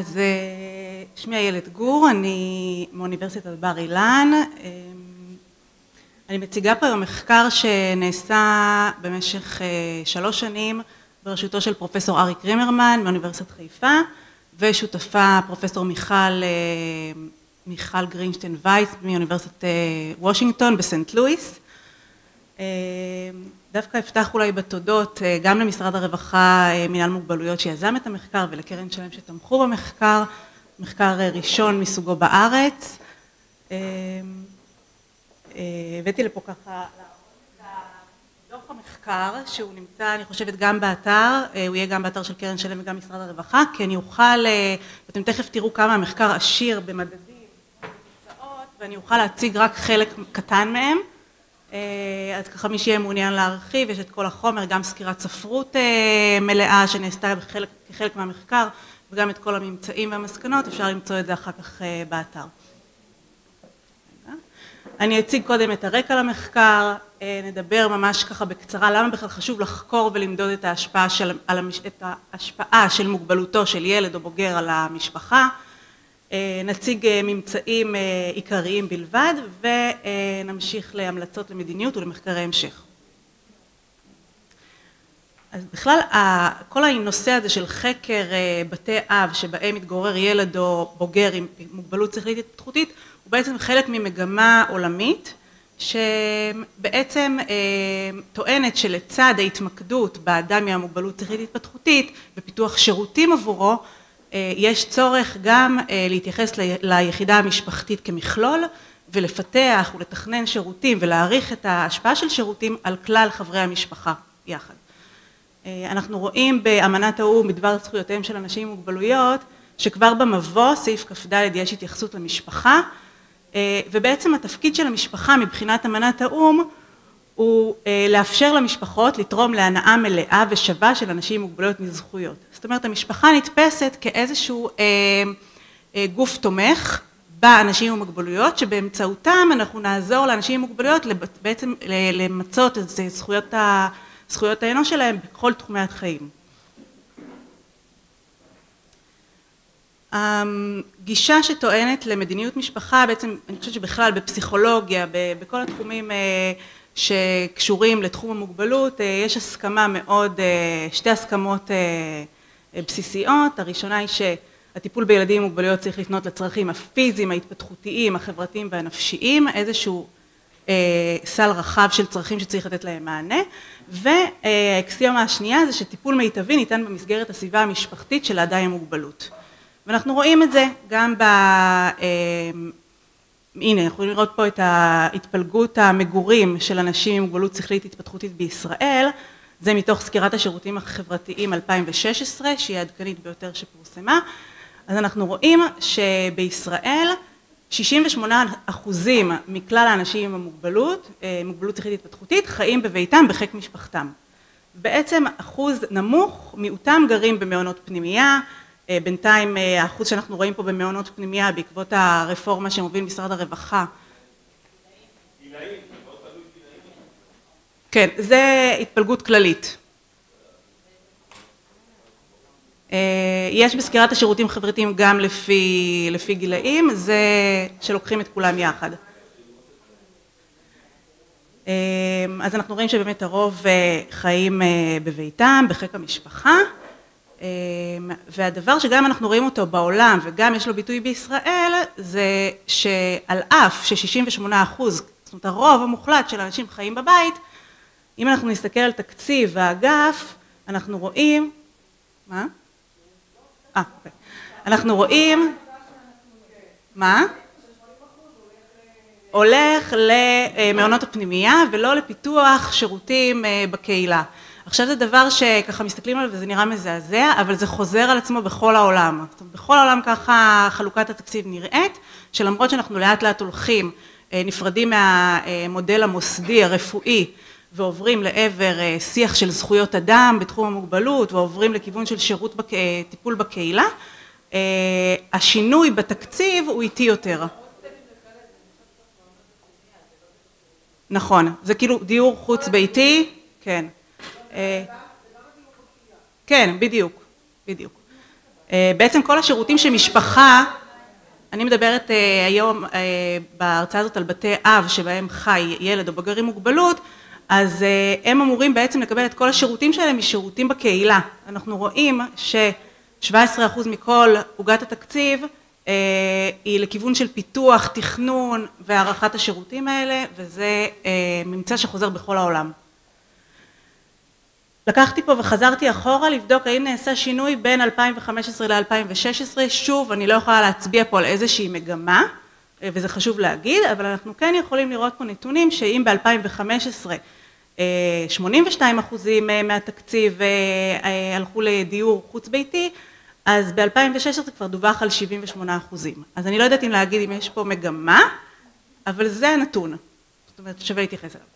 אז שמי איילת גור, אני מאוניברסיטת בר אילן. אני מציגה פה היום מחקר שנעשה במשך שלוש שנים בראשותו של פרופסור אריק רימרמן מאוניברסיטת חיפה ושותפה פרופסור מיכל, מיכל גרינשטיין וייס מאוניברסיטת וושינגטון בסנט לואיס. דווקא אפתח אולי בתודות גם למשרד הרווחה מנהל מוגבלויות שיזם את המחקר ולקרן שלם שתמכו במחקר, מחקר ראשון מסוגו בארץ. הבאתי לפה ככה דוח המחקר שהוא נמצא אני חושבת גם באתר, הוא יהיה גם באתר של קרן שלם וגם משרד הרווחה כי אני אוכל, אתם תכף תראו כמה המחקר עשיר במדדים ואני אוכל להציג רק חלק קטן מהם אז ככה מי שיהיה מעוניין להרחיב יש את כל החומר גם סקירת ספרות מלאה שנעשתה כחלק מהמחקר וגם את כל הממצאים והמסקנות אפשר למצוא את זה אחר כך באתר. אני אציג קודם את הרקע למחקר, נדבר ממש ככה בקצרה למה בכלל חשוב לחקור ולמדוד את ההשפעה של, את ההשפעה של מוגבלותו של ילד או בוגר על המשפחה, נציג ממצאים עיקריים בלבד ונמשיך להמלצות למדיניות ולמחקרי המשך. אז בכלל כל הנושא הזה של חקר בתי אב שבהם מתגורר ילד או בוגר עם מוגבלות שכלית התפתחותית הוא בעצם חלק ממגמה עולמית שבעצם טוענת שלצד ההתמקדות באדם עם המוגבלות שכלית התפתחותית ופיתוח שירותים עבורו יש צורך גם להתייחס ליחידה המשפחתית כמכלול ולפתח ולתכנן שירותים ולהעריך את ההשפעה של שירותים על כלל חברי המשפחה יחד. אנחנו רואים באמנת האו"ם בדבר זכויותיהם של אנשים עם מוגבלויות שכבר במבוא סעיף כ"ד יש התייחסות למשפחה ובעצם התפקיד של המשפחה מבחינת אמנת האו"ם הוא לאפשר למשפחות לתרום להנאה מלאה ושווה של אנשים עם מוגבלויות מזכויות. זאת אומרת המשפחה נתפסת כאיזשהו גוף תומך באנשים עם מוגבלויות שבאמצעותם אנחנו נעזור לאנשים עם מוגבלויות בעצם למצות את זכויות האנוש שלהם בכל תחומי החיים. הגישה שטוענת למדיניות משפחה בעצם אני חושבת שבכלל בפסיכולוגיה בכל התחומים שקשורים לתחום המוגבלות יש הסכמה מאוד שתי הסכמות בסיסיות. הראשונה היא שהטיפול בילדים עם מוגבלויות צריך לפנות לצרכים הפיזיים ההתפתחותיים החברתיים והנפשיים איזשהו סל רחב של צרכים שצריך לתת להם מענה. והאקסיומה השנייה זה שטיפול מיטבי ניתן במסגרת הסביבה המשפחתית של האדם עם מוגבלות. ואנחנו רואים את זה גם הנה יכולים לראות פה את ההתפלגות המגורים של אנשים עם מוגבלות שכלית התפתחותית בישראל. זה מתוך סקירת השירותים החברתיים 2016 שהיא העדכנית ביותר שפורסמה. אז אנחנו רואים שבישראל 68 אחוזים מכלל האנשים עם המוגבלות, מוגבלות שכלית התפתחותית חיים בביתם בחיק משפחתם. בעצם אחוז נמוך מיעוטם גרים במעונות פנימייה בינתיים האחוז שאנחנו רואים פה במעונות פנימייה בעקבות הרפורמה שמוביל משרד הרווחה. כן זה התפלגות כללית. יש בסקירת השירותים החברתיים גם לפי גילאים זה שלוקחים את כולם יחד. אז אנחנו רואים שבאמת הרוב חיים בביתם בחיק המשפחה והדבר שגם אנחנו רואים אותו בעולם וגם יש לו ביטוי בישראל זה שעל אף ש68 אחוז זאת אומרת הרוב המוחלט של האנשים חיים בבית אם אנחנו נסתכל על תקציב האגף אנחנו רואים מה? אה, אוקיי. אנחנו רואים מה? הולך למעונות הפנימייה ולא לפיתוח שירותים בקהילה עכשיו זה דבר שככה מסתכלים עליו וזה נראה מזעזע אבל זה חוזר על עצמו בכל העולם. בכל העולם ככה חלוקת התקציב נראית שלמרות שאנחנו לאט לאט הולכים נפרדים מהמודל המוסדי הרפואי ועוברים לעבר שיח של זכויות אדם בתחום המוגבלות ועוברים לכיוון של שירות טיפול בקהילה השינוי בתקציב הוא איטי יותר. נכון. זה כאילו דיור חוץ ביתי כן כן בדיוק בדיוק בעצם כל השירותים שמשפחה, אני מדברת היום בהרצאה הזאת על בתי אב שבהם חי ילד או בוגר עם מוגבלות, אז הם אמורים בעצם לקבל את כל השירותים שלהם משירותים בקהילה. אנחנו רואים ש-17% מכל עוגת התקציב היא לכיוון של פיתוח, תכנון והערכת השירותים האלה, וזה ממצא שחוזר בכל העולם. לקחתי פה וחזרתי אחורה לבדוק האם נעשה שינוי בין 2015 ל-2016, שוב אני לא יכולה להצביע פה על איזושהי מגמה וזה חשוב להגיד, אבל אנחנו כן יכולים לראות פה נתונים שאם ב-2015 82 אחוזים מהתקציב הלכו לדיור חוץ ביתי, אז ב-2016 כבר דווח על 78 אחוזים. אז אני לא יודעת אם להגיד אם יש פה מגמה, אבל זה הנתון, זאת אומרת שווה להתייחס אליו.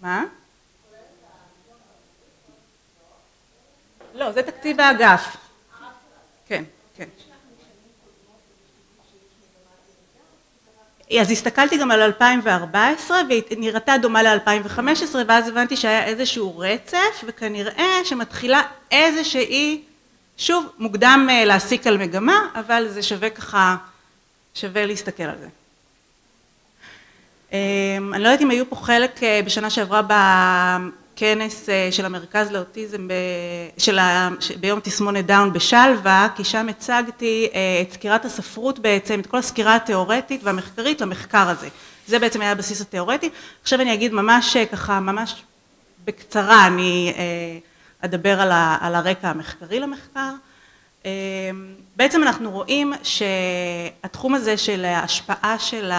מה? לא, זה תקציב האגף. כן, כן. אז הסתכלתי גם על 2014 והיא נראתה דומה ל-2015 ואז הבנתי שהיה איזשהו רצף וכנראה שמתחילה איזושהי, שוב מוקדם להסיק על מגמה אבל זה שווה ככה, שווה להסתכל על זה. אני לא יודעת אם היו פה חלק בשנה שעברה בכנס של המרכז לאוטיזם של ביום תסמונת דאון בשלווה כי שם הצגתי את סקירת הספרות בעצם, את כל הסקירה התיאורטית והמחקרית למחקר הזה. זה בעצם היה הבסיס התיאורטי. עכשיו אני אגיד ממש ככה, ממש בקצרה אני אדבר על הרקע המחקרי למחקר. בעצם אנחנו רואים שהתחום הזה של ההשפעה של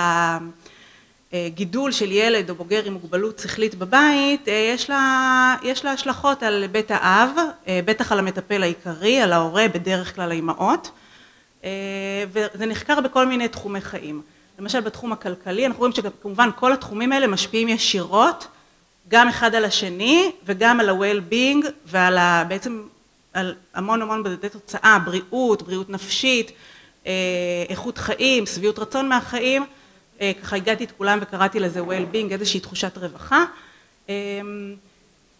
הגידול של ילד או בוגר עם מוגבלות שכלית בבית, יש לה, יש לה השלכות על בית האב, בטח על המטפל העיקרי, על ההורה, בדרך כלל האימהות, וזה נחקר בכל מיני תחומי חיים. למשל בתחום הכלכלי, אנחנו רואים שכמובן כל התחומים האלה משפיעים ישירות גם אחד על השני וגם על ה-well-being ועל ה... בעצם על המון המון מדדי תוצאה, בריאות, בריאות נפשית, איכות חיים, שביעות רצון מהחיים, ככה הגעתי את כולם וקראתי לזה well-being, איזושהי תחושת רווחה.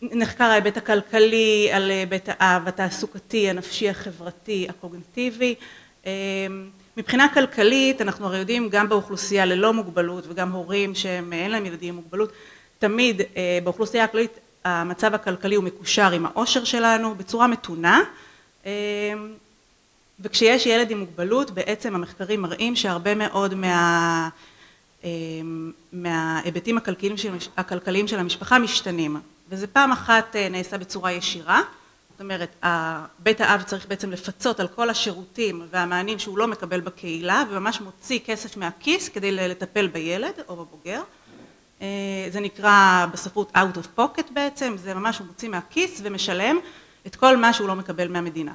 נחקר ההיבט הכלכלי על היבט התעסוקתי, הנפשי, החברתי, הקוגנטיבי. מבחינה כלכלית אנחנו הרי יודעים גם באוכלוסייה ללא מוגבלות וגם הורים שאין להם ילדים עם מוגבלות, תמיד באוכלוסייה הכללית המצב הכלכלי הוא מקושר עם העושר שלנו בצורה מתונה וכשיש ילד עם מוגבלות בעצם המחקרים מראים שהרבה מאוד מה... מההיבטים הכלכליים של המשפחה משתנים. וזה פעם אחת נעשה בצורה ישירה, זאת אומרת בית האב צריך בעצם לפצות על כל השירותים והמענים שהוא לא מקבל בקהילה וממש מוציא כסף מהכיס כדי לטפל בילד או בבוגר, זה נקרא בספרות out of pocket בעצם, זה ממש הוא מוציא מהכיס ומשלם את כל מה שהוא לא מקבל מהמדינה.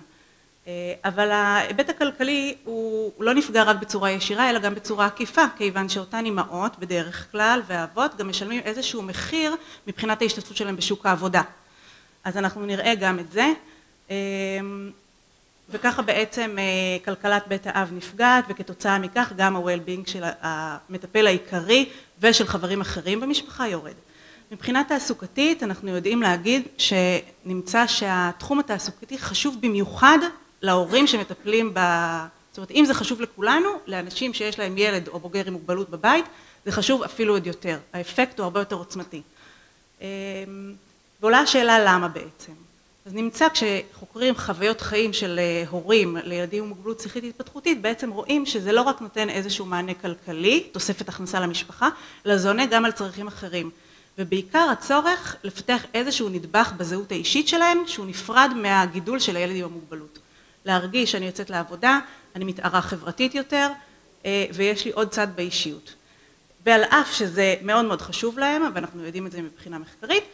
אבל ההיבט הכלכלי הוא לא נפגע רק בצורה ישירה אלא גם בצורה עקיפה כיוון שאותן אימהות בדרך כלל ואבות גם משלמים איזשהו מחיר מבחינת ההשתתפות שלהם בשוק העבודה. אז אנחנו נראה גם את זה וככה בעצם כלכלת בית האב נפגעת וכתוצאה מכך גם ה-well-being של המטפל העיקרי ושל חברים אחרים במשפחה יורד. מבחינה תעסוקתית אנחנו יודעים להגיד שנמצא שהתחום התעסוקתי חשוב במיוחד להורים שמטפלים ב... זאת אומרת אם זה חשוב לכולנו, לאנשים שיש להם ילד או בוגר עם מוגבלות בבית, זה חשוב אפילו עוד יותר, האפקט הוא הרבה יותר עוצמתי. ועולה השאלה למה בעצם. אז נמצא כשחוקרים חוויות חיים של הורים לילדים עם מוגבלות שכלית התפתחותית, בעצם רואים שזה לא רק נותן איזשהו מענה כלכלי, תוספת הכנסה למשפחה, אלא זה עונה גם על צרכים אחרים. ובעיקר הצורך לפתח איזשהו נדבך בזהות האישית שלהם, שהוא נפרד מהגידול של הילד עם המוגבלות. להרגיש שאני יוצאת לעבודה, אני מתערה חברתית יותר ויש לי עוד צד באישיות. ועל אף שזה מאוד מאוד חשוב להם, ואנחנו יודעים את זה מבחינה מחקרית,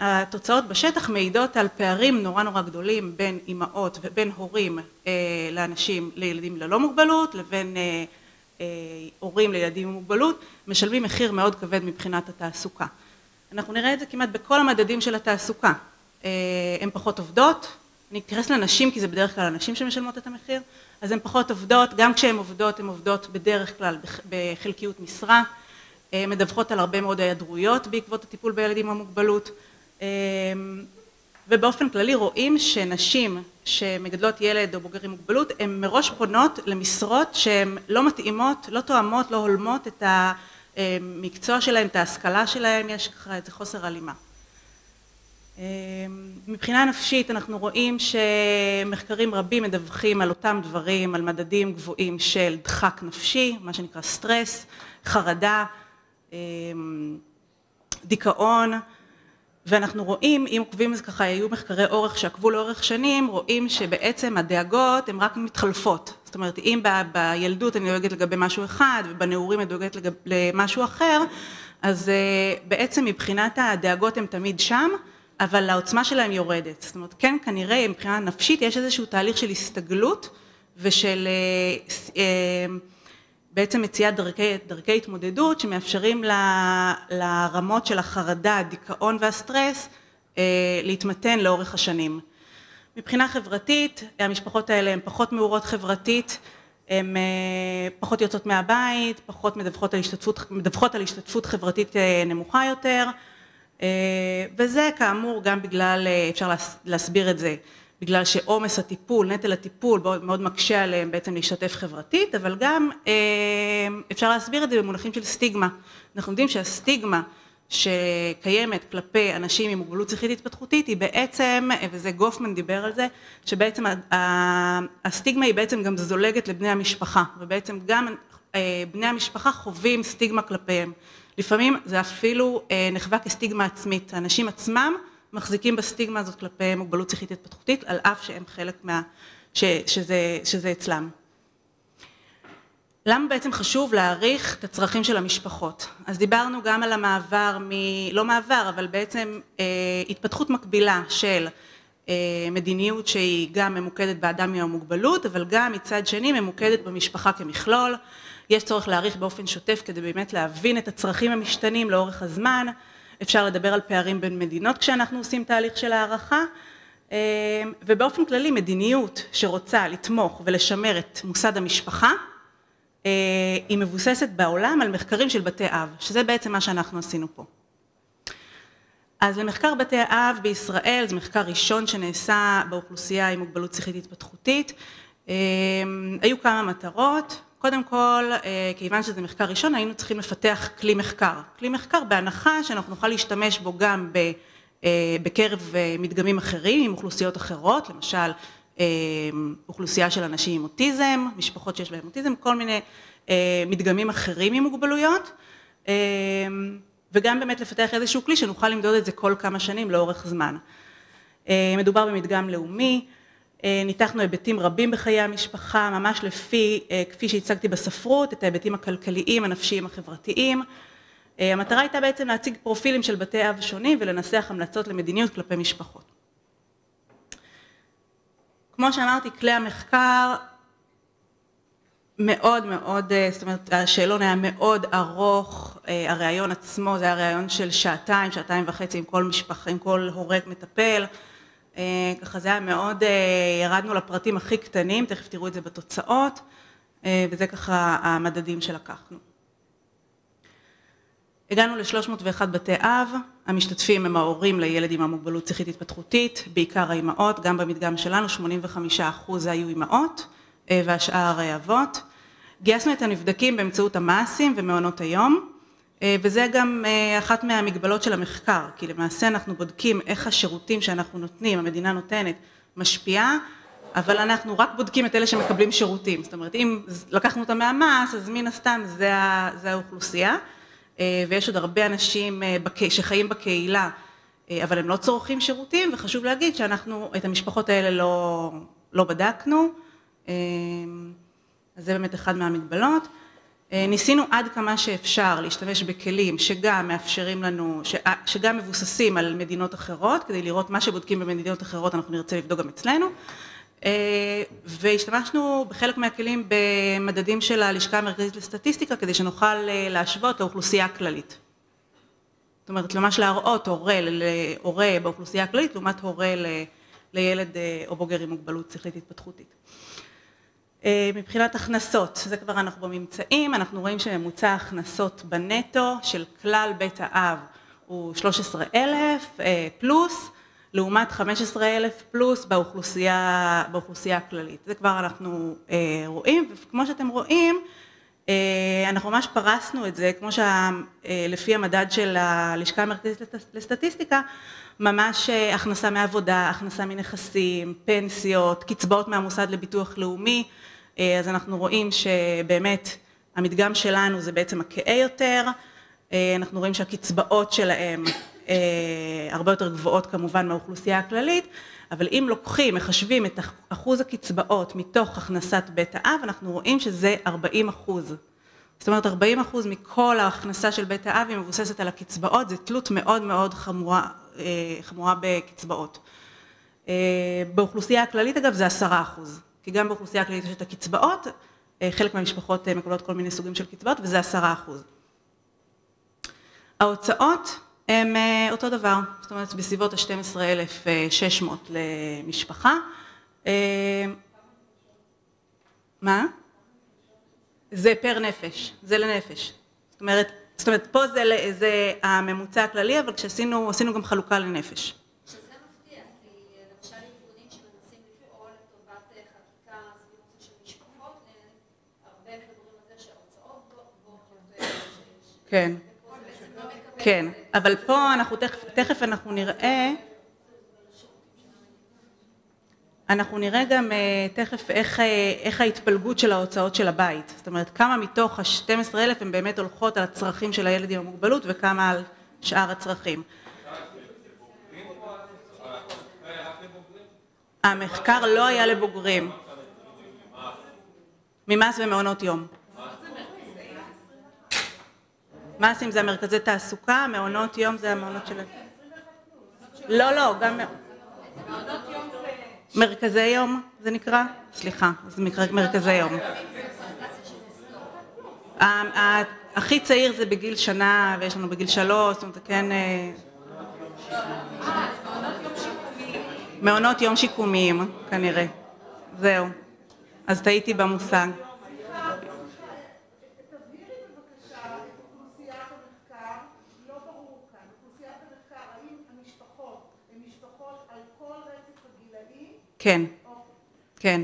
התוצאות בשטח מעידות על פערים נורא נורא גדולים בין אימהות ובין הורים לאנשים, לילדים ללא מוגבלות, לבין הורים לילדים עם מוגבלות, משלמים מחיר מאוד כבד מבחינת התעסוקה. אנחנו נראה את זה כמעט בכל המדדים של התעסוקה. הן פחות עובדות, אני אתייחס לנשים כי זה בדרך כלל הנשים שמשלמות את המחיר, אז הן פחות עובדות, גם כשהן עובדות הן עובדות בדרך כלל בחלקיות משרה, מדווחות על הרבה מאוד היעדרויות בעקבות הטיפול בילדים עם המוגבלות, ובאופן כללי רואים שנשים שמגדלות ילד או בוגר עם מוגבלות הן מראש פונות למשרות שהן לא מתאימות, לא תואמות, לא הולמות את המקצוע שלהן, את ההשכלה שלהן, יש ככה איזה חוסר הלימה. מבחינה נפשית אנחנו רואים שמחקרים רבים מדווחים על אותם דברים, על מדדים גבוהים של דחק נפשי, מה שנקרא סטרס, חרדה, דיכאון, ואנחנו רואים, אם עוקבים לזה ככה, היו מחקרי אורך שעקבו לאורך שנים, רואים שבעצם הדאגות הן רק מתחלפות. זאת אומרת, אם בילדות אני דואגת לגבי משהו אחד, ובנעורים אני דואגת למשהו אחר, אז בעצם מבחינת הדאגות הן תמיד שם, אבל העוצמה שלהם יורדת. זאת אומרת, כן, כנראה מבחינה נפשית יש איזשהו תהליך של הסתגלות ושל בעצם מציאת דרכי, דרכי התמודדות שמאפשרים לרמות של החרדה, הדיכאון והסטרס להתמתן לאורך השנים. מבחינה חברתית, המשפחות האלה הן פחות מעורות חברתית, הן פחות יוצאות מהבית, פחות מדווחות על השתתפות, מדווחות על השתתפות חברתית נמוכה יותר, וזה כאמור גם בגלל, אפשר להסביר את זה, בגלל שעומס הטיפול, נטל הטיפול מאוד מקשה עליהם בעצם להשתתף חברתית, אבל גם אפשר להסביר את זה במונחים של סטיגמה. אנחנו יודעים שהסטיגמה שקיימת כלפי אנשים עם מוגבלות שכלית התפתחותית היא בעצם, וזה גופמן דיבר על זה, שבעצם הסטיגמה היא בעצם גם זולגת לבני המשפחה, ובעצם גם בני המשפחה חווים סטיגמה כלפיהם. לפעמים זה אפילו נחווה כסטיגמה עצמית, האנשים עצמם מחזיקים בסטיגמה הזאת כלפי מוגבלות שכלית התפתחותית, על אף שהם חלק מה... שזה, שזה אצלם. למה בעצם חשוב להעריך את הצרכים של המשפחות? אז דיברנו גם על המעבר מ... לא מעבר, אבל בעצם התפתחות מקבילה של מדיניות שהיא גם ממוקדת באדם עם המוגבלות, אבל גם מצד שני ממוקדת במשפחה כמכלול. יש צורך להעריך באופן שוטף כדי באמת להבין את הצרכים המשתנים לאורך הזמן. אפשר לדבר על פערים בין מדינות כשאנחנו עושים תהליך של הערכה, ובאופן כללי מדיניות שרוצה לתמוך ולשמר את מוסד המשפחה, היא מבוססת בעולם על מחקרים של בתי אב, שזה בעצם מה שאנחנו עשינו פה. אז למחקר בתי אב בישראל, זה מחקר ראשון שנעשה באוכלוסייה עם מוגבלות שכלית התפתחותית, היו כמה מטרות, קודם כל, כיוון שזה מחקר ראשון, היינו צריכים לפתח כלי מחקר. כלי מחקר בהנחה שאנחנו נוכל להשתמש בו גם בקרב מדגמים אחרים, עם אוכלוסיות אחרות, למשל אוכלוסייה של אנשים עם אוטיזם, משפחות שיש בהם אוטיזם, כל מיני מדגמים אחרים עם מוגבלויות, וגם באמת לפתח איזשהו כלי שנוכל למדוד את זה כל כמה שנים לאורך זמן. מדובר במדגם לאומי, ניתחנו היבטים רבים בחיי המשפחה, ממש לפי, כפי שהצגתי בספרות, את ההיבטים הכלכליים, הנפשיים, החברתיים. המטרה הייתה בעצם להציג פרופילים של בתי אב שונים ולנסח המלצות למדיניות כלפי משפחות. כמו שאמרתי, כלי המחקר מאוד מאוד, זאת אומרת, השאלון היה מאוד ארוך, הראיון עצמו זה היה ראיון של שעתיים, שעתיים וחצי עם כל משפחה, עם כל הורה מטפל, ככה זה היה מאוד, ירדנו לפרטים הכי קטנים, תכף תראו את זה בתוצאות, וזה ככה המדדים שלקחנו. הגענו ל-301 בתי אב, המשתתפים הם ההורים לילד עם המוגבלות שכלית התפתחותית, בעיקר האימהות, גם במדגם שלנו 85% היו אימהות והשאר אבות. גייסנו את הנבדקים באמצעות המע"סים ומעונות היום, וזה גם אחת מהמגבלות של המחקר, כי למעשה אנחנו בודקים איך השירותים שאנחנו נותנים, המדינה נותנת, משפיעה, אבל אנחנו רק בודקים את אלה שמקבלים שירותים, זאת אומרת אם לקחנו אותם מהמע"ס אז מן הסתם זה האוכלוסייה, ויש עוד הרבה אנשים שחיים בקהילה, אבל הם לא צורכים שירותים, וחשוב להגיד שאנחנו את המשפחות האלה לא, לא בדקנו, אז זה באמת אחד מהמגבלות. ניסינו עד כמה שאפשר להשתמש בכלים שגם מאפשרים לנו, שגם מבוססים על מדינות אחרות, כדי לראות מה שבודקים במדינות אחרות אנחנו נרצה לבדוק גם אצלנו, והשתמשנו בחלק מהכלים במדדים של הלשכה המרכזית לסטטיסטיקה, כדי שנוכל להשוות לאוכלוסייה הכללית. זאת אומרת, ממש להראות הורה, הורה באוכלוסייה הכללית, לעומת הורה לילד או בוגר עם מוגבלות שכלית התפתחותית. מבחינת הכנסות, זה כבר אנחנו בממצאים, אנחנו רואים שממוצע ההכנסות בנטו של כלל בית האב הוא 13,000 פלוס, לעומת 15,000 פלוס באוכלוסייה, באוכלוסייה הכללית. זה כבר אנחנו רואים, וכמו שאתם רואים, אנחנו ממש פרסנו את זה, כמו שלפי המדד של הלשכה המרכזית לסטטיסטיקה, ממש הכנסה מעבודה, הכנסה מנכסים, פנסיות, קצבאות מהמוסד לביטוח לאומי, אז אנחנו רואים שבאמת המדגם שלנו זה בעצם הכהה יותר, אנחנו רואים שהקצבאות שלהם הרבה יותר גבוהות כמובן מהאוכלוסייה הכללית, אבל אם לוקחים, מחשבים את אחוז הקצבאות מתוך הכנסת בית האב, אנחנו רואים שזה 40 אחוז. זאת אומרת 40 אחוז מכל ההכנסה של בית האב היא מבוססת על הקצבאות, זה תלות מאוד מאוד חמורה, חמורה בקצבאות. באוכלוסייה הכללית אגב זה 10 אחוז, כי גם באוכלוסייה הכללית יש את הקצבאות, חלק מהמשפחות מקבלות כל מיני סוגים של קצבאות וזה 10 אחוז. ההוצאות הם אותו דבר, זאת אומרת בסביבות ה-12,600 למשפחה. מה? זה פר נפש, זה לנפש. זאת אומרת, זאת אומרת פה זה הממוצע הכללי, אבל כשעשינו, עשינו גם חלוקה לנפש. שזה מפתיע, כי למשל ארגונים שמנסים לפעול לטובת חקיקה סביב נושא של משפחות, הרבה מדברים על זה שההוצאות גבוהות יותר. כן. כן, אבל פה אנחנו תכף אנחנו נראה, אנחנו נראה גם תכף איך ההתפלגות של ההוצאות של הבית, זאת אומרת כמה מתוך ה-12,000 הן באמת הולכות על הצרכים של הילד עם המוגבלות וכמה על שאר הצרכים. המחקר לא היה לבוגרים. ממס ומעונות יום. מסים זה המרכזי תעסוקה, מעונות יום זה המעונות שלהם. לא, לא, גם... מרכזי יום זה נקרא? סליחה, זה נקרא מרכזי יום. הכי צעיר זה בגיל שנה ויש לנו בגיל שלוש, זאת אומרת זה כן... מעונות יום שיקומיים כנראה, זהו. אז טעיתי במושג. כן, כן.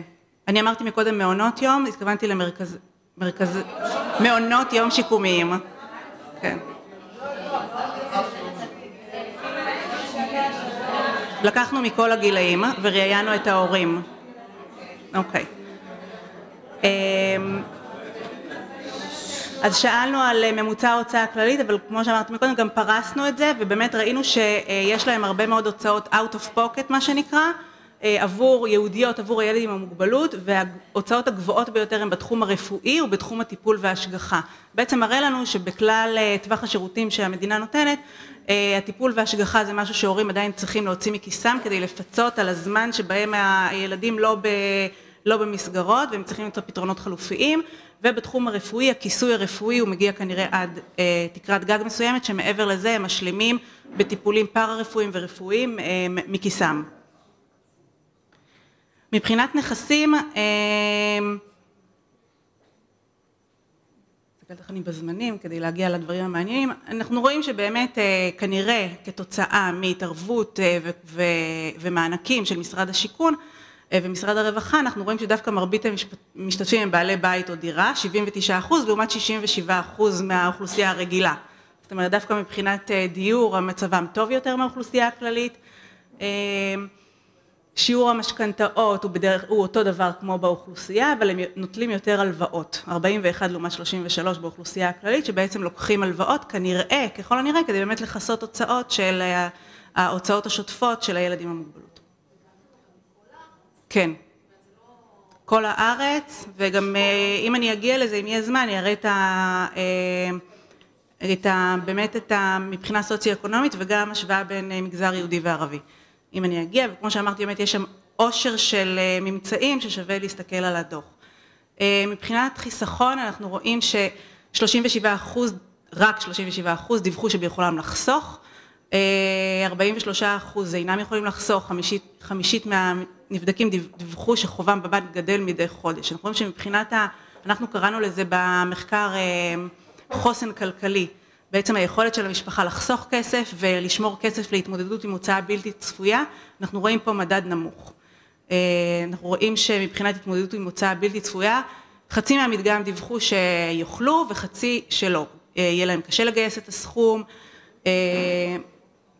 אני אמרתי מקודם מעונות יום, התכוונתי למרכז... מרכז... מעונות יום שיקומיים. כן. לקחנו מכל הגילאים וראיינו את ההורים. אוקיי. אז שאלנו על ממוצע ההוצאה הכללית, אבל כמו שאמרתי מקודם, גם פרסנו את זה, ובאמת ראינו שיש להם הרבה מאוד הוצאות out of pocket, מה שנקרא, עבור יהודיות, עבור הילד עם המוגבלות, וההוצאות הגבוהות ביותר הן בתחום הרפואי ובתחום הטיפול וההשגחה. בעצם מראה לנו שבכלל טווח השירותים שהמדינה נותנת, הטיפול וההשגחה זה משהו שהורים עדיין צריכים להוציא מכיסם כדי לפצות על הזמן שבהם הילדים לא ב... לא במסגרות והם צריכים למצוא פתרונות חלופיים ובתחום הרפואי, הכיסוי הרפואי הוא מגיע כנראה עד תקרת גג מסוימת שמעבר לזה הם משלימים בטיפולים פארה-רפואיים ורפואיים מכיסם. מבחינת נכסים, מסתכלת איך אני בזמנים כדי להגיע לדברים המעניינים, אנחנו רואים שבאמת כנראה כתוצאה מהתערבות ומענקים של משרד השיכון ומשרד הרווחה, אנחנו רואים שדווקא מרבית המשתתפים הם בעלי בית או דירה, 79 אחוז לעומת 67 אחוז מהאוכלוסייה הרגילה. זאת אומרת דווקא מבחינת דיור המצבם טוב יותר מהאוכלוסייה הכללית. שיעור המשכנתאות הוא הוא אותו דבר כמו באוכלוסייה, אבל הם נוטלים יותר הלוואות, 41 לעומת 33 באוכלוסייה הכללית, שבעצם לוקחים הלוואות כנראה, ככל הנראה, כדי באמת לכסות הוצאות של ההוצאות השוטפות של הילד עם המוגבלות. כן. כל הארץ, וגם אם אני אגיע לזה, אם יהיה זמן, אני אראה את ה... את ה... באמת את ה... מבחינה סוציו-אקונומית וגם השוואה בין מגזר יהודי וערבי. אם אני אגיע, וכמו שאמרתי, באמת יש שם עושר של ממצאים ששווה להסתכל על הדוח. מבחינת חיסכון אנחנו רואים ש-37 אחוז, רק 37 אחוז דיווחו שביכולם לחסוך, 43 אחוז אינם יכולים לחסוך, חמישית, חמישית מהנבדקים דיווחו שחובם בבית גדל מדי חודש. אנחנו רואים שמבחינת, ה, אנחנו קראנו לזה במחקר חוסן כלכלי, בעצם היכולת של המשפחה לחסוך כסף ולשמור כסף להתמודדות עם הוצאה בלתי צפויה, אנחנו רואים פה מדד נמוך. אנחנו רואים שמבחינת התמודדות עם הוצאה בלתי צפויה, חצי מהמדגם דיווחו שיוכלו וחצי שלא, יהיה להם קשה לגייס את הסכום,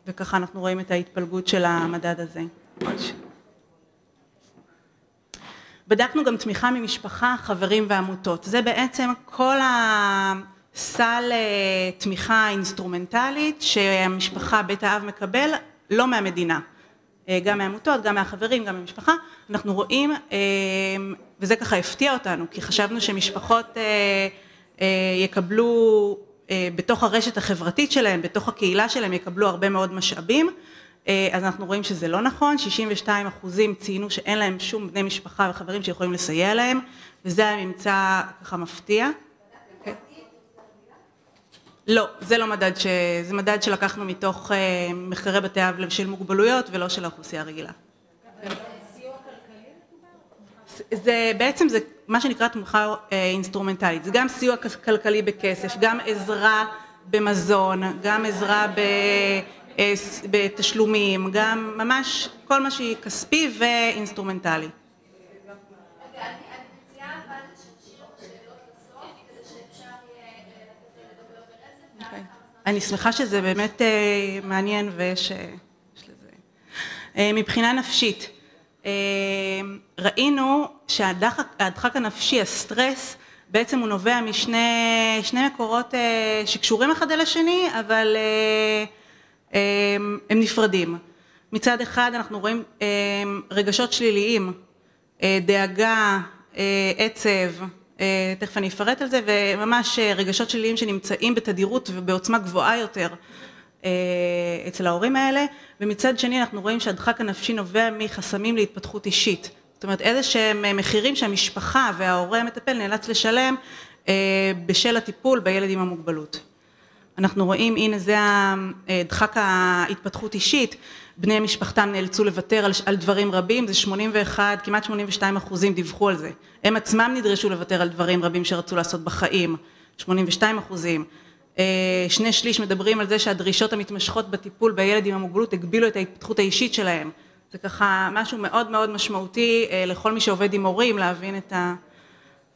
וככה אנחנו רואים את ההתפלגות של המדד הזה. בדקנו גם תמיכה ממשפחה, חברים ועמותות, זה בעצם כל הסל תמיכה אינסטרומנטלית שהמשפחה, בית האב מקבל, לא מהמדינה, גם מעמותות, גם מהחברים, גם מהמשפחה, אנחנו רואים, וזה ככה הפתיע אותנו, כי חשבנו שמשפחות יקבלו בתוך הרשת החברתית שלהם, בתוך הקהילה שלהם יקבלו הרבה מאוד משאבים, אז אנחנו רואים שזה לא נכון, 62 אחוזים ציינו שאין להם שום בני משפחה וחברים שיכולים לסייע להם, וזה הממצא ככה מפתיע. לא, זה לא מדד, זה מדד שלקחנו מתוך מחקרי בתי אב של מוגבלויות ולא של האוכלוסייה הרגילה. זה בעצם זה מה שנקרא תמיכה אינסטרומנטלית, זה גם סיוע כלכלי בכסף, גם עזרה במזון, גם עזרה בתשלומים, גם ממש כל מה שהיא כספי ואינסטרומנטלי. אני שמחה שזה באמת מעניין ויש לזה. מבחינה נפשית, ראינו שהדחק הנפשי, הסטרס, בעצם הוא נובע משני מקורות שקשורים אחד אל השני, אבל הם נפרדים. מצד אחד אנחנו רואים רגשות שליליים, דאגה, עצב, תכף אני אפרט על זה, וממש רגשות שליליים שנמצאים בתדירות ובעוצמה גבוהה יותר אצל ההורים האלה, ומצד שני אנחנו רואים שהדחק הנפשי נובע מחסמים להתפתחות אישית, זאת אומרת איזה שהם מחירים שהמשפחה וההורה המטפל נאלץ לשלם בשל הטיפול בילד עם המוגבלות. אנחנו רואים, הנה זה הדחק ההתפתחות אישית, בני משפחתם נאלצו לוותר על דברים רבים, זה 81, כמעט 82 אחוזים דיווחו על זה, הם עצמם נדרשו לוותר על דברים רבים שרצו לעשות בחיים, 82 אחוזים, שני שליש מדברים על זה שהדרישות המתמשכות בטיפול בילד עם המוגבלות הגבילו את ההתפתחות האישית שלהם, זה ככה משהו מאוד מאוד משמעותי לכל מי שעובד עם הורים להבין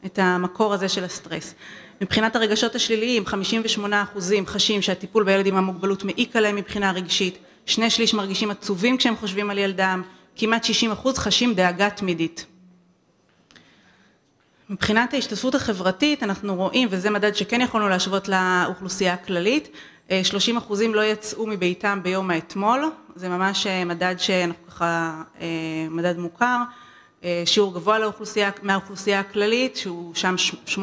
את המקור הזה של הסטרס. מבחינת הרגשות השליליים, 58 אחוזים חשים שהטיפול בילד עם המוגבלות מעיק עליהם מבחינה רגשית, שני שליש מרגישים עצובים כשהם חושבים על ילדם, כמעט 60 אחוז חשים דאגה תמידית. מבחינת ההשתתפות החברתית אנחנו רואים, וזה מדד שכן יכולנו להשוות לאוכלוסייה הכללית, 30 אחוזים לא יצאו מביתם ביום האתמול, זה ממש מדד שאנחנו ככה, מדד מוכר, שיעור גבוה מהאוכלוסייה הכללית, שהוא שם 8.7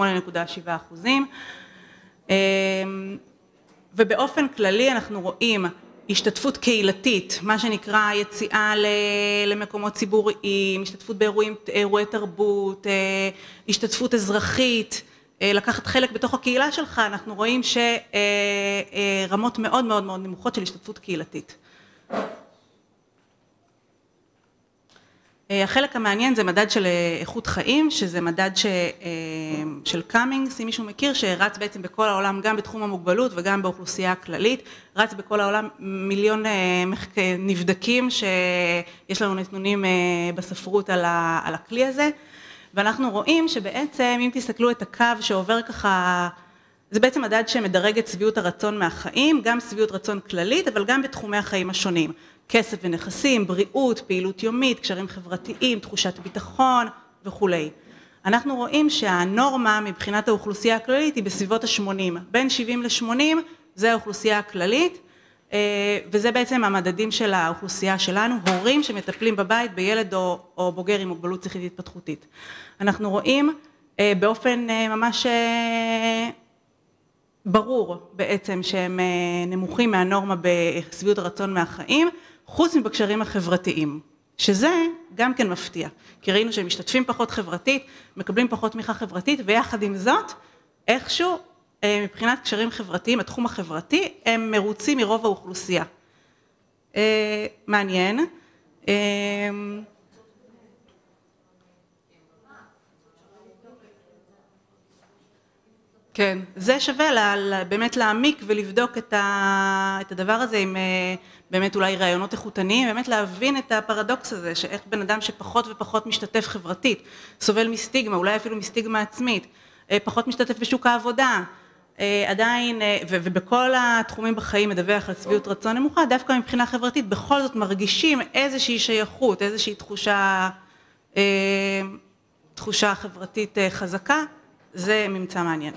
אחוזים, ובאופן כללי אנחנו רואים השתתפות קהילתית, מה שנקרא יציאה למקומות ציבוריים, השתתפות באירועי תרבות, השתתפות אזרחית, לקחת חלק בתוך הקהילה שלך, אנחנו רואים שרמות מאוד מאוד מאוד נמוכות של השתתפות קהילתית. החלק המעניין זה מדד של איכות חיים, שזה מדד של קאמינגס, אם מישהו מכיר, שרץ בעצם בכל העולם, גם בתחום המוגבלות וגם באוכלוסייה הכללית, רץ בכל העולם מיליון נבדקים שיש לנו נתונים בספרות על הכלי הזה, ואנחנו רואים שבעצם אם תסתכלו את הקו שעובר ככה, זה בעצם מדד שמדרג את שביעות הרצון מהחיים, גם שביעות רצון כללית, אבל גם בתחומי החיים השונים. כסף ונכסים, בריאות, פעילות יומית, קשרים חברתיים, תחושת ביטחון וכולי. אנחנו רואים שהנורמה מבחינת האוכלוסייה הכללית היא בסביבות ה-80, בין 70 ל-80 זה האוכלוסייה הכללית, וזה בעצם המדדים של האוכלוסייה שלנו, הורים שמטפלים בבית בילד או בוגר עם מוגבלות שכלית התפתחותית. אנחנו רואים באופן ממש ברור בעצם שהם נמוכים מהנורמה בשביעות הרצון מהחיים, חוץ מבקשרים החברתיים, שזה גם כן מפתיע, כי ראינו שהם משתתפים פחות חברתית, מקבלים פחות תמיכה חברתית, ויחד עם זאת, איכשהו מבחינת קשרים חברתיים, התחום החברתי, הם מרוצים מרוב האוכלוסייה. מעניין. כן, זה שווה לה, לה, באמת להעמיק ולבדוק את, ה, את הדבר הזה עם אה, באמת אולי רעיונות איכותניים, באמת להבין את הפרדוקס הזה, שאיך בן אדם שפחות ופחות משתתף חברתית, סובל מסטיגמה, אולי אפילו מסטיגמה עצמית, אה, פחות משתתף בשוק העבודה, אה, עדיין, ובכל התחומים בחיים מדווח על שביעות רצון נמוכה, דווקא מבחינה חברתית בכל זאת מרגישים איזושהי שייכות, איזושהי תחושה, תחושה חברתית חזקה, זה ממצא מעניין.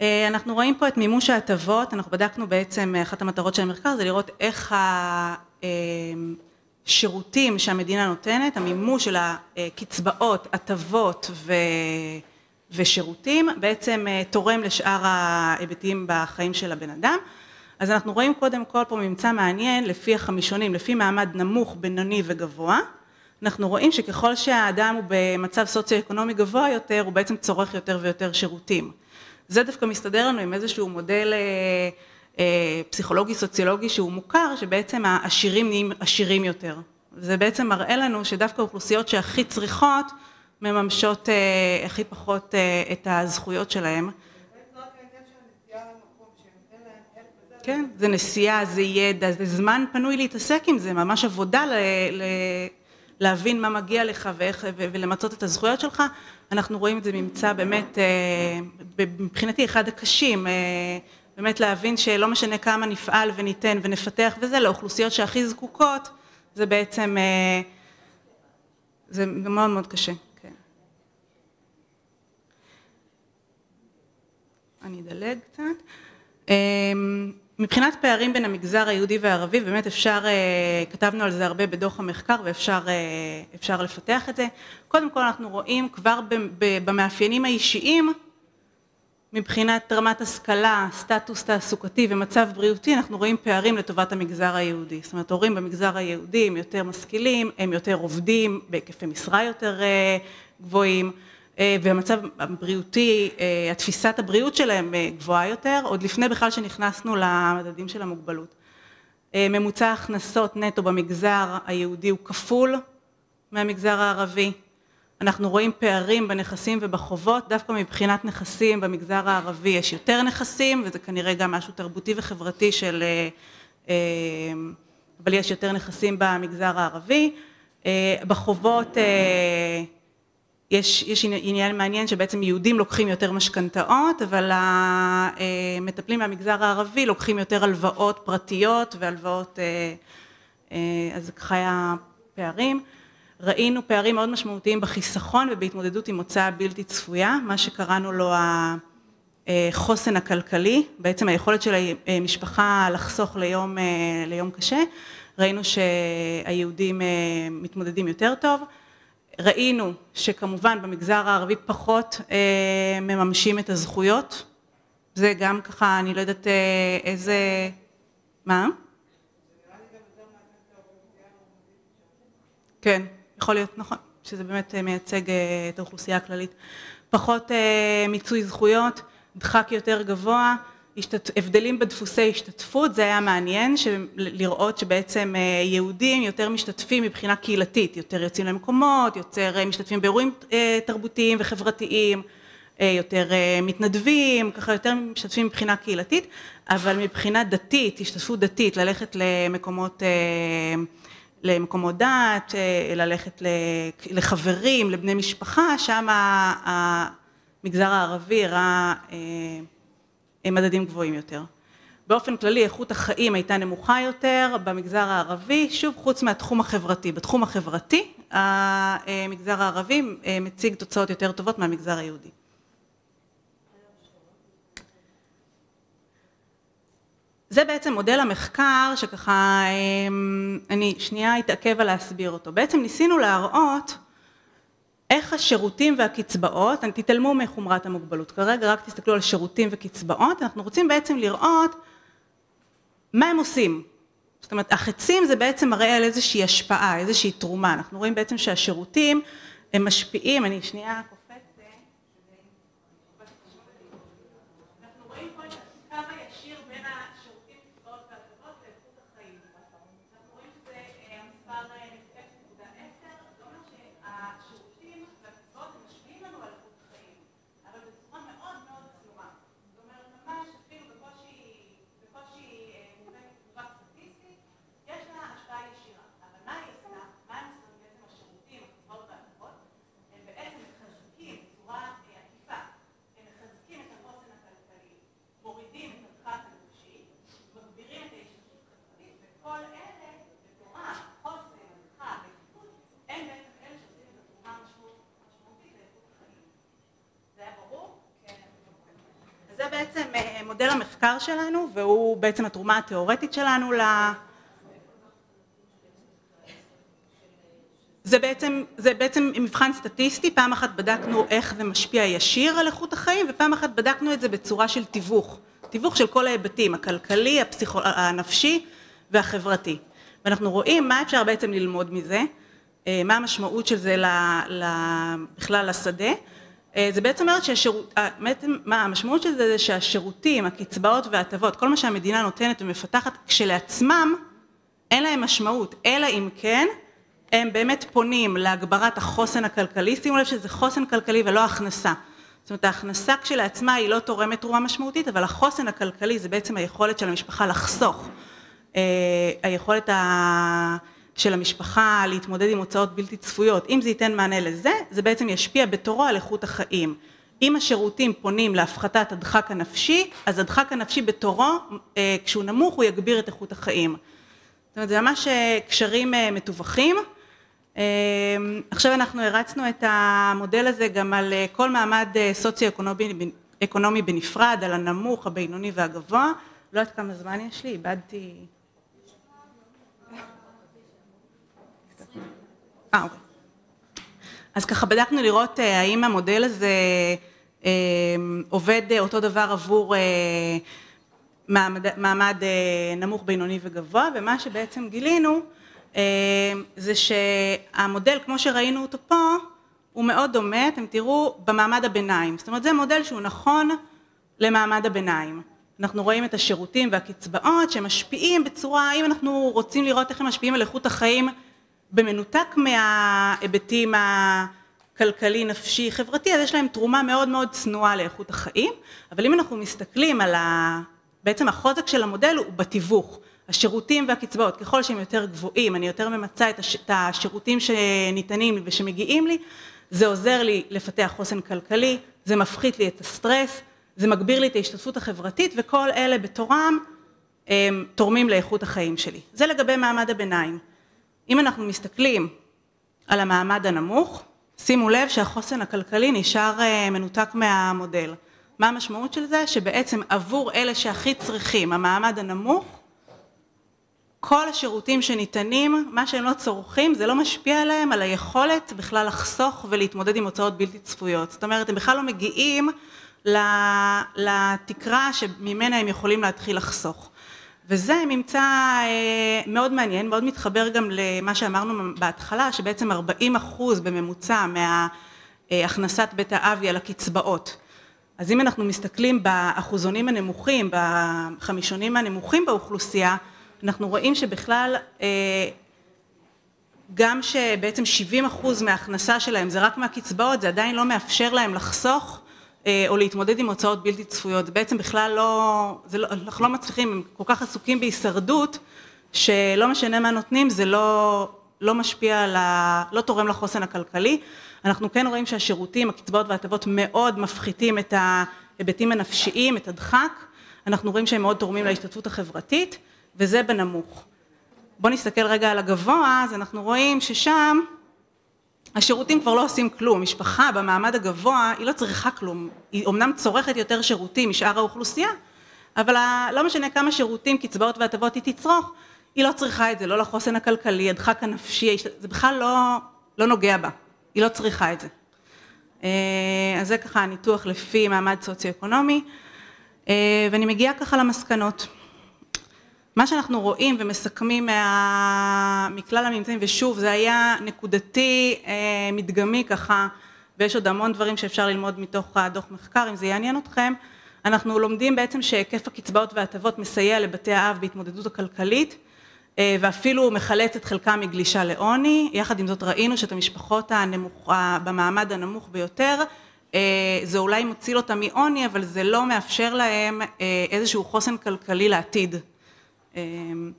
אה, אנחנו רואים פה את מימוש ההטבות, אנחנו בדקנו בעצם, אה, אחת המטרות של המחקר זה לראות איך השירותים שהמדינה נותנת, המימוש של הקצבאות, הטבות ו... ושירותים בעצם אה, תורם לשאר ההיבטים בחיים של הבן אדם. אז אנחנו רואים קודם כל פה ממצא מעניין לפי החמישונים, לפי מעמד נמוך, בינוני וגבוה. אנחנו רואים שככל שהאדם הוא במצב סוציו-אקונומי גבוה יותר, הוא בעצם צורך יותר ויותר שירותים. זה דווקא מסתדר לנו עם איזשהו מודל אה, אה, פסיכולוגי סוציולוגי שהוא מוכר, שבעצם העשירים נהיים עשירים יותר. זה בעצם מראה לנו שדווקא אוכלוסיות שהכי צריכות מממשות אה, הכי פחות את הזכויות שלהם. כן, זה נסיעה, זה ידע, זה זמן פנוי להתעסק עם זה, ממש עבודה להבין מה מגיע לך ואיך, ולמצות את הזכויות שלך, אנחנו רואים את זה ממצא באמת, אה, מבחינתי אחד הקשים, אה, באמת להבין שלא משנה כמה נפעל וניתן ונפתח וזה, לאוכלוסיות שהכי זקוקות, זה בעצם, אה, זה מאוד מאוד קשה. כן. אני אדלג קצת. מבחינת פערים בין המגזר היהודי והערבי, באמת אפשר, אה, כתבנו על זה הרבה בדוח המחקר ואפשר אה, לפתח את זה. קודם כל אנחנו רואים כבר במאפיינים האישיים, מבחינת רמת השכלה, סטטוס תעסוקתי ומצב בריאותי, אנחנו רואים פערים לטובת המגזר היהודי. זאת אומרת, הורים במגזר היהודי הם יותר משכילים, הם יותר עובדים בהיקפי משרה יותר אה, גבוהים. אה, והמצב הבריאותי, אה, התפיסת הבריאות שלהם אה, גבוהה יותר, עוד לפני בכלל שנכנסנו למדדים של המוגבלות. ממוצע הכנסות נטו במגזר היהודי הוא כפול מהמגזר הערבי. אנחנו רואים פערים בנכסים ובחובות, דווקא מבחינת נכסים במגזר הערבי יש יותר נכסים, וזה כנראה גם משהו תרבותי וחברתי של... אבל יש יותר נכסים במגזר הערבי. בחובות יש, יש עניין מעניין שבעצם יהודים לוקחים יותר משכנתאות, אבל המטפלים מהמגזר הערבי לוקחים יותר הלוואות פרטיות והלוואות, אה, אה, אז ככה היה פערים. ראינו פערים מאוד משמעותיים בחיסכון ובהתמודדות עם הוצאה בלתי צפויה, מה שקראנו לו החוסן הכלכלי, בעצם היכולת של המשפחה לחסוך ליום, אה, ליום קשה, ראינו שהיהודים מתמודדים יותר טוב. ראינו שכמובן במגזר הערבי פחות אה, מממשים את הזכויות, זה גם ככה, אני לא יודעת אה, איזה, מה? כן, יכול להיות, נכון, שזה באמת אה, מייצג אה, את האוכלוסייה הכללית. פחות אה, מיצוי זכויות, דחק יותר גבוה. הבדלים בדפוסי השתתפות, זה היה מעניין לראות שבעצם אה, יהודים יותר משתתפים מבחינה קהילתית, יותר יוצאים למקומות, יותר אה, משתתפים באירועים אה, תרבותיים וחברתיים, יותר מתנדבים, ככה יותר משתתפים מבחינה קהילתית, אבל מבחינה דתית, השתתפות דתית, ללכת למקומות, למקומות דת, ללכת לחברים, לבני משפחה, שם המגזר הערבי הראה מדדים גבוהים יותר. באופן כללי איכות החיים הייתה נמוכה יותר במגזר הערבי, שוב חוץ מהתחום החברתי. בתחום החברתי המגזר הערבי אה, מציג תוצאות יותר טובות מהמגזר היהודי. זה בעצם מודל המחקר שככה אה, אני שנייה אתעכב על להסביר אותו. בעצם ניסינו להראות איך השירותים והקצבאות, תתעלמו מחומרת המוגבלות, כרגע רק תסתכלו על שירותים וקצבאות, אנחנו רוצים בעצם לראות מה הם עושים. זאת אומרת, החצים זה בעצם מראה על איזושהי השפעה, איזושהי תרומה, אנחנו רואים בעצם שהשירותים הם משפיעים, אני שנייה בעצם מודל המחקר שלנו והוא בעצם התרומה התיאורטית שלנו ל... זה בעצם, זה בעצם מבחן סטטיסטי, פעם אחת בדקנו איך זה משפיע ישיר על איכות החיים ופעם אחת בדקנו את זה בצורה של תיווך, תיווך של כל ההיבטים, הכלכלי, הפסיכו... הנפשי והחברתי. ואנחנו רואים מה אפשר בעצם ללמוד מזה, אה, מה המשמעות של זה ל... ל... בכלל לשדה. אה, זה בעצם אומר שהשירות, אה, מה המשמעות של זה זה שהשירותים, הקצבאות וההטבות, כל מה שהמדינה נותנת ומפתחת כשלעצמם אין להם משמעות, אלא אם כן הם באמת פונים להגברת החוסן הכלכלי, שימו לב שזה חוסן כלכלי ולא הכנסה. זאת אומרת ההכנסה כשלעצמה היא לא תורמת תרומה משמעותית, אבל החוסן הכלכלי זה בעצם היכולת של המשפחה לחסוך, אה, היכולת של המשפחה להתמודד עם הוצאות בלתי צפויות. אם זה ייתן מענה לזה, זה בעצם ישפיע בתורו על איכות החיים. אם השירותים פונים להפחתת הדחק הנפשי, אז הדחק הנפשי בתורו, אה, כשהוא נמוך, הוא יגביר את איכות החיים. זאת אומרת, זה ממש אה, קשרים מתווכים. עכשיו אנחנו הרצנו את המודל הזה גם על כל מעמד סוציו-אקונומי בנפרד, על הנמוך, הבינוני והגבוה. לא יודעת כמה זמן יש לי, איבדתי... אה, אוקיי. אז ככה בדקנו לראות אה, האם המודל הזה אה, עובד אותו דבר עבור מעמד, מעמד נמוך, בינוני וגבוה, ומה שבעצם גילינו זה שהמודל, כמו שראינו אותו פה, הוא מאוד דומה, אתם תראו, במעמד הביניים. זאת אומרת, זה מודל שהוא נכון למעמד הביניים. אנחנו רואים את השירותים והקצבאות שמשפיעים בצורה, אם אנחנו רוצים לראות איך הם משפיעים על איכות החיים במנותק מההיבטים הכלכלי, נפשי, חברתי, אז יש להם תרומה מאוד מאוד צנועה לאיכות החיים, אבל אם אנחנו מסתכלים על ה... בעצם החוזק של המודל הוא בתיווך, השירותים והקצבאות, ככל שהם יותר גבוהים, אני יותר ממצה את, הש... את השירותים שניתנים לי ושמגיעים לי, זה עוזר לי לפתח חוסן כלכלי, זה מפחית לי את הסטרס, זה מגביר לי את ההשתתפות החברתית וכל אלה בתורם הם תורמים לאיכות החיים שלי. זה לגבי מעמד הביניים. אם אנחנו מסתכלים על המעמד הנמוך, שימו לב שהחוסן הכלכלי נשאר אה, מנותק מהמודל. מה המשמעות של זה? שבעצם עבור אלה שהכי צריכים, המעמד הנמוך, כל השירותים שניתנים, מה שהם לא צורכים, זה לא משפיע עליהם על היכולת בכלל לחסוך ולהתמודד עם הוצאות בלתי צפויות. זאת אומרת, הם בכלל לא מגיעים לתקרה שממנה הם יכולים להתחיל לחסוך. וזה ממצא אה, מאוד מעניין, מאוד מתחבר גם למה שאמרנו בהתחלה, שבעצם 40 אחוז בממוצע מהכנסת בית האבי על הקצבאות. אז אם אנחנו מסתכלים באחוזונים הנמוכים, בחמישונים הנמוכים באוכלוסייה, אנחנו רואים שבכלל אה, גם שבעצם 70 אחוז מההכנסה שלהם זה רק מהקצבאות, זה עדיין לא מאפשר להם לחסוך אה, או להתמודד עם הוצאות בלתי צפויות, בעצם בכלל לא, לא, אנחנו לא מצליחים, הם כל כך עסוקים בהישרדות, שלא משנה מה נותנים, זה לא, לא משפיע על ה... לא תורם לחוסן הכלכלי. אנחנו כן רואים שהשירותים, הקצבאות וההטבות מאוד מפחיתים את ההיבטים הנפשיים, את הדחק, אנחנו רואים שהם מאוד תורמים להשתתפות החברתית, וזה בנמוך. בואו נסתכל רגע על הגבוה, אז אנחנו רואים ששם השירותים כבר לא עושים כלום, משפחה במעמד הגבוה היא לא צריכה כלום, היא אומנם צורכת יותר שירותים משאר האוכלוסייה, אבל לא משנה כמה שירותים, קצבאות והטבות היא תצרוך, היא לא צריכה את זה, לא לחוסן הכלכלי, הדחק הנפשי, זה בכלל לא, לא נוגע בה, היא לא צריכה את זה. אה, אז זה ככה הניתוח לפי מעמד סוציו-אקונומי, אה, ואני מגיעה ככה למסקנות. מה שאנחנו רואים ומסכמים מה... מכלל הממצאים, ושוב זה היה נקודתי, אה, מדגמי ככה, ויש עוד המון דברים שאפשר ללמוד מתוך הדוח מחקר, אם זה יעניין אתכם, אנחנו לומדים בעצם שהיקף הקצבאות וההטבות מסייע לבתי האב בהתמודדות הכלכלית, אה, ואפילו מחלץ את חלקם מגלישה לעוני, יחד עם זאת ראינו שאת המשפחות הנמוך, במעמד הנמוך ביותר, אה, זה אולי מציל אותם מעוני, אבל זה לא מאפשר להם איזשהו חוסן כלכלי לעתיד. אמ,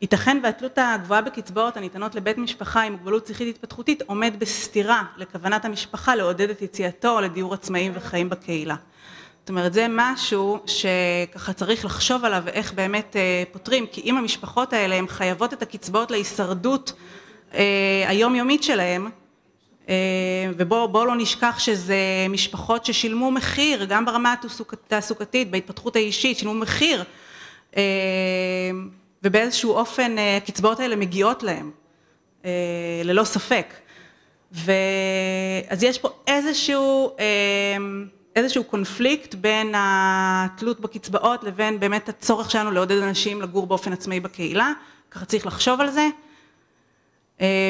ייתכן והתלות הגבוהה בקצבאות הניתנות לבית משפחה עם מוגבלות שכלית התפתחותית עומד בסתירה לכוונת המשפחה לעודד את יציאתו לדיור עצמאי וחיים בקהילה. זאת אומרת זה משהו שככה צריך לחשוב עליו ואיך באמת אה, פותרים כי אם המשפחות האלה הן חייבות את הקצבאות להישרדות אה, היומיומית שלהם ובואו לא נשכח שזה משפחות ששילמו מחיר, גם ברמה התעסוקתית, בהתפתחות האישית, שילמו מחיר, ובאיזשהו אופן הקצבאות האלה מגיעות להם, ללא ספק. אז יש פה איזשהו, איזשהו קונפליקט בין התלות בקצבאות לבין באמת הצורך שלנו לעודד אנשים לגור באופן עצמאי בקהילה, ככה צריך לחשוב על זה.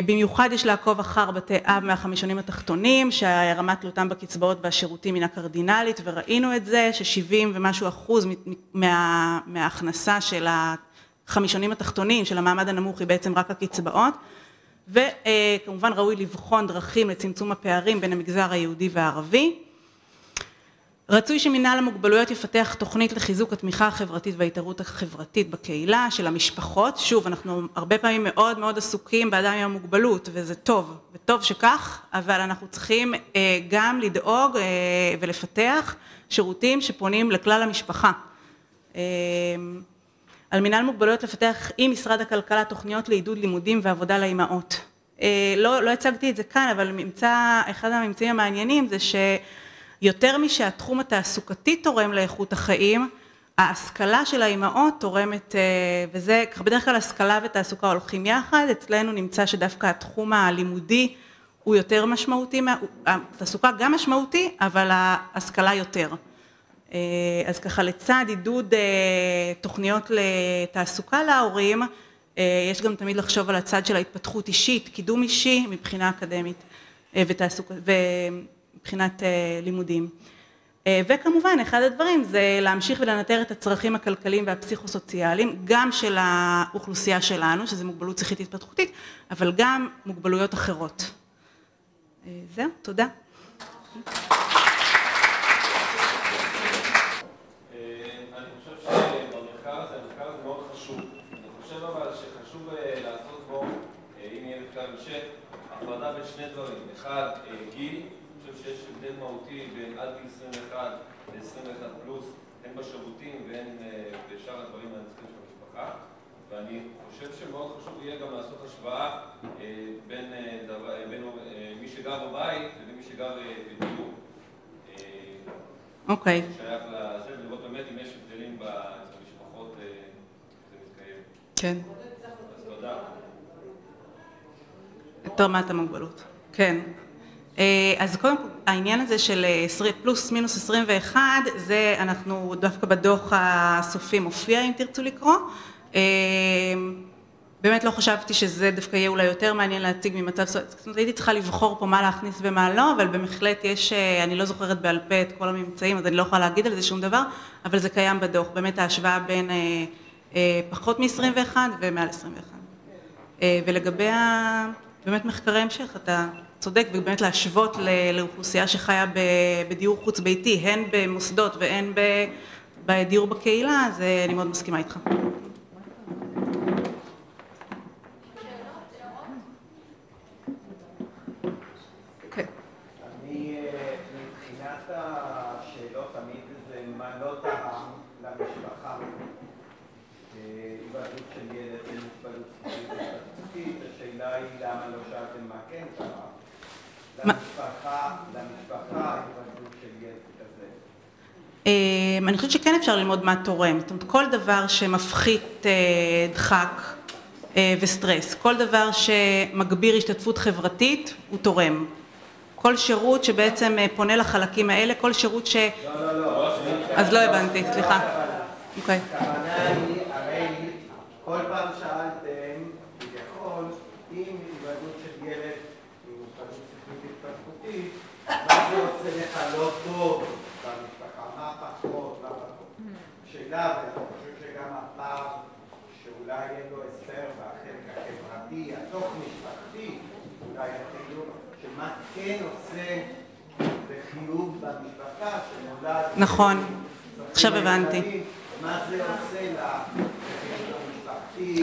במיוחד יש לעקוב אחר בתי אב מהחמישונים התחתונים, שהרמת תלותם בקצבאות והשירותים הינה קרדינלית, וראינו את זה, ששבעים ומשהו אחוז מההכנסה של החמישונים התחתונים, של המעמד הנמוך, היא בעצם רק הקצבאות. וכמובן ראוי לבחון דרכים לצמצום הפערים בין המגזר היהודי והערבי. רצוי שמנהל המוגבלויות יפתח תוכנית לחיזוק התמיכה החברתית וההתערות החברתית בקהילה של המשפחות, שוב אנחנו הרבה פעמים מאוד מאוד עסוקים באדם עם המוגבלות וזה טוב, וטוב שכך, אבל אנחנו צריכים גם לדאוג ולפתח שירותים שפונים לכלל המשפחה. על מנהל מוגבלויות לפתח עם משרד הכלכלה תוכניות לעידוד לימודים ועבודה לאימהות. לא, לא הצגתי את זה כאן, אבל ממצא, אחד הממצאים המעניינים זה שיותר משהתחום התעסוקתי תורם לאיכות החיים, ההשכלה של האימהות תורמת, וזה, בדרך כלל השכלה ותעסוקה הולכים יחד, אצלנו נמצא שדווקא התחום הלימודי הוא יותר משמעותי, התעסוקה גם משמעותי, אבל ההשכלה יותר. אז ככה לצד עידוד תוכניות לתעסוקה להורים, יש גם תמיד לחשוב על הצד של ההתפתחות אישית, קידום אישי מבחינה אקדמית ומבחינת לימודים. וכמובן אחד הדברים זה להמשיך ולנטר את הצרכים הכלכליים והפסיכוסוציאליים, גם של האוכלוסייה שלנו, שזה מוגבלות שכלית התפתחותית, אבל גם מוגבלויות אחרות. זהו, תודה. הפרדה בין שני דברים, אחד גיל, שיש הבדל מהותי בין עד גיל 21 ל-21 פלוס, הן בשירותים והן בשאר הדברים הנצחים של המשפחה, ואני חושב שמאוד חשוב יהיה גם לעשות השוואה בין מי שגר בבית לבין מי שגר בדיור. אוקיי. שייך לזה, ולראות באמת אם יש הבדלים במשפחות שזה מתקיים. כן. אז תודה. את רמת המוגבלות, כן. אז קודם כל העניין הזה של פלוס מינוס 21 זה אנחנו דווקא בדוח הסופי מופיע אם תרצו לקרוא, באמת לא חשבתי שזה דווקא יהיה אולי יותר מעניין להציג ממצב, זאת אומרת הייתי צריכה לבחור פה מה להכניס ומה לא, אבל במחלט יש, אני לא זוכרת בעל פה את כל הממצאים אז אני לא יכולה להגיד על זה שום דבר, אבל זה קיים בדוח, באמת ההשוואה בין פחות מ-21 ומעל 21. ולגבי באמת מחקרי המשך, אתה צודק, ובאמת להשוות לאוכלוסייה שחיה בדיור חוץ ביתי, הן במוסדות והן בדיור בקהילה, אז אני מאוד מסכימה איתך. זה מה לא היוולדות של ילד עם מוגבלות התפתחותית, השאלה היא למה לא שאלתם מה כן תרם למשפחה, למשפחה היוולדות של ילד כזה. אני חושבת שכן אפשר ללמוד מה תורם, זאת אומרת כל דבר שמפחית דחק וסטרס, כל דבר שמגביר השתתפות חברתית הוא תורם. כל שירות שבעצם פונה לחלקים האלה, כל שירות ש... לא, לא, לא. אז לא הבנתי, סליחה. אוקיי. הכוונה היא, הרי כל פעם שאלתם, כביכול, אם היוולדות של ילד עם מוגבלות שכלית התפתחותית, זה עושה לך לא טוב במשפחה, מה פחות, מה פחות. שאלה, ואני חושב שגם הפער שאולי יהיה לו הסבר בחלק החברתי, התוך משפחתי, אולי אפילו, שמה כן עושה בחיוב במשפחה שנולד... נכון, עכשיו הבנתי. מה זה עושה המשפחתי?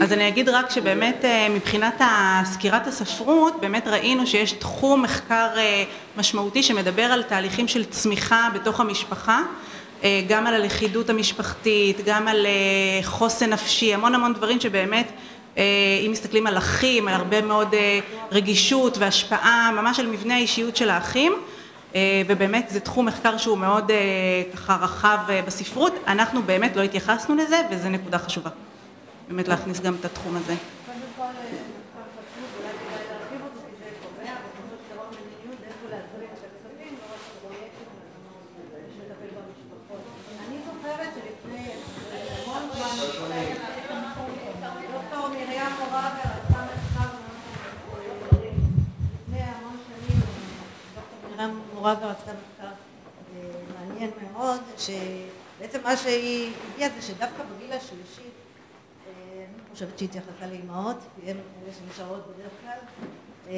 אז אני אגיד רק שבאמת מבחינת סקירת הספרות, באמת ראינו שיש תחום מחקר משמעותי שמדבר על תהליכים של צמיחה בתוך המשפחה, גם על הלכידות המשפחתית, גם על חוסן נפשי, המון המון דברים שבאמת אה, אם מסתכלים על אחים, על הרבה מאוד אה, רגישות והשפעה, ממש על מבנה האישיות של האחים, אה, ובאמת זה תחום מחקר שהוא מאוד אה, ככה רחב אה, בספרות, אנחנו באמת לא התייחסנו לזה וזו נקודה חשובה, באמת להכניס גם את התחום הזה. מחקר מעניין מאוד, שבעצם מה שהיא הביאה זה שדווקא בגיל השלישי חושבת שהיא התייחסה לאימהות, כי הן אלה שנשארות בדרך כלל, אה,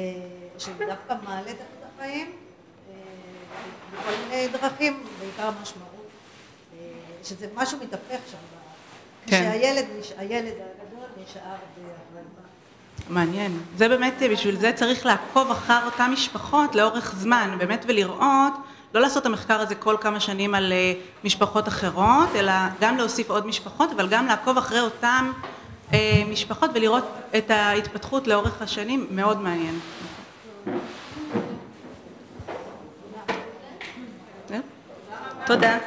שדווקא מעלה את איכות החיים אה, בכל מיני דרכים, בעיקר משמעות, אה, שזה משהו מתהפך שם, כן. כשהילד הילד הגדול נשאר בהחלטה. מעניין. זה באמת, בשביל זה צריך לעקוב אחר אותן משפחות לאורך זמן, באמת ולראות, לא לעשות את המחקר הזה כל כמה שנים על משפחות אחרות, אלא גם להוסיף עוד משפחות, אבל גם לעקוב אחרי אותן משפחות ולראות את ההתפתחות לאורך השנים, מאוד מעניין. תודה.